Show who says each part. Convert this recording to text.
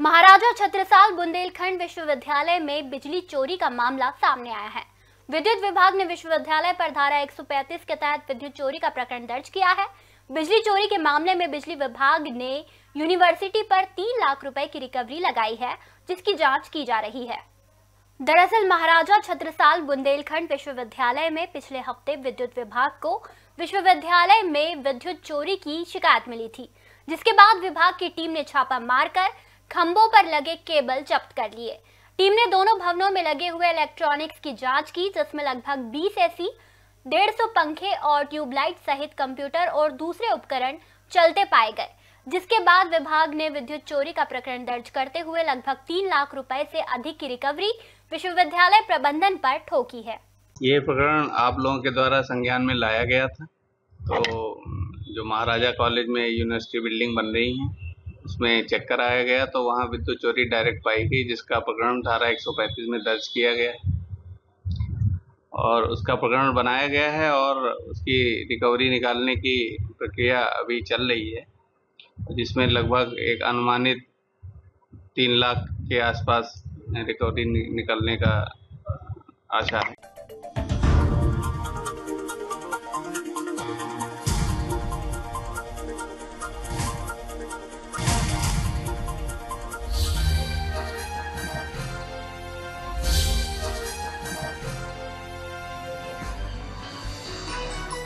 Speaker 1: महाराजा छत्रसाल बुंदेलखंड विश्वविद्यालय में बिजली चोरी का मामला सामने आया है। विद्युत विभाग ने विश्वविद्यालय पर धारा 135 के तहत विद्युत चोरी का प्रकरण दर्ज किया है। बिजली चोरी के मामले में बिजली विभाग ने यूनिवर्सिटी पर तीन लाख रुपए की रिकवरी लगाई है, जिसकी जाँच की जा रही है। दरअसल महाराजा छत्रसाल बुंदेलखंड विश्वविद्यालय में पिछले हफ़्ते विद्युत विभाग को विश्वविद्यालय में विद्युत चोरी की शिकायत मिली थी, जिसके बाद विभाग की टीम ने छापा मारकर खंभों पर लगे केबल जब्त कर लिए। टीम ने दोनों भवनों में लगे हुए इलेक्ट्रॉनिक्स की जाँच की, जिसमें लगभग 20 ऐसी, डेढ़ सौ पंखे और ट्यूबलाइट सहित कंप्यूटर और दूसरे उपकरण चलते पाए गए, जिसके बाद विभाग ने विद्युत चोरी का प्रकरण दर्ज करते हुए लगभग तीन लाख रुपए से अधिक की रिकवरी विश्वविद्यालय प्रबंधन पर ठोकी है।
Speaker 2: ये प्रकरण आप लोगों के द्वारा संज्ञान में लाया गया था। तो जो महाराजा कॉलेज में यूनिवर्सिटी बिल्डिंग बन रही है उसमें चेक कराया गया तो वहाँ विद्युत चोरी डायरेक्ट पाई गई, जिसका प्रकरण धारा 135 में दर्ज किया गया। और उसका प्रकरण बनाया गया है और उसकी रिकवरी निकालने की प्रक्रिया अभी चल रही है, जिसमें लगभग एक अनुमानित तीन लाख के आसपास रिकवरी निकलने का आशा है।